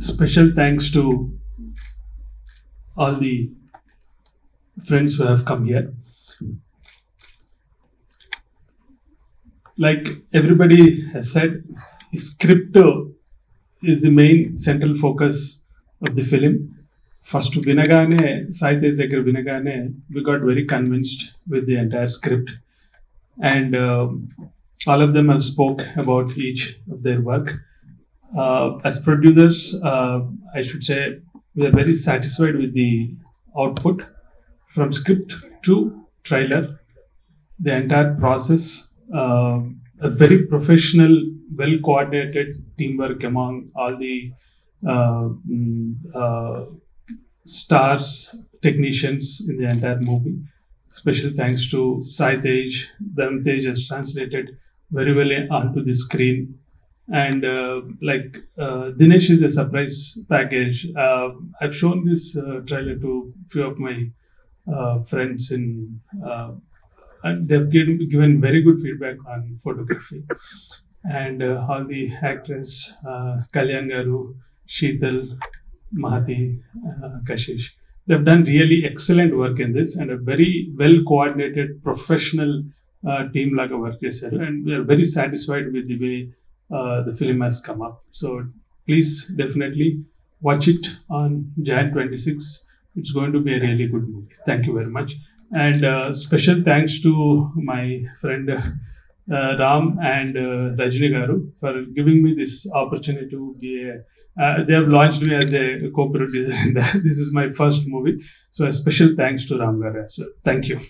special thanks to all the friends who have come here. Like everybody has said, script is the main central focus of the film. First, Vinagane, Saite Degar Vinagane, we got very convinced with the entire script. And uh, all of them have spoke about each of their work. Uh, as producers, uh, I should say we are very satisfied with the output from script to trailer. The entire process, uh, a very professional, well coordinated teamwork among all the mm, stars, technicians in the entire movie. Special thanks to Sai Tej. Dhan Tej has translated very well onto the screen and uh, like uh, Dinesh is a surprise package. Uh, I've shown this uh, trailer to a few of my uh, friends, in, and they've given, given very good feedback on photography. And all the actors, uh, Kalyan Garu, Sheetal, Mahati, Kashish, they've done really excellent work in this and a very well coordinated professional team like a work And we are very satisfied with the way uh, the film has come up so please definitely watch it on jan 26 it's going to be a really good movie thank you very much and uh, special thanks to my friend uh, ram and uh, rajni garu for giving me this opportunity to be a uh, they have launched me as a co-producer. This is my first movie. So a special thanks to Ram Garu as well. Thank you.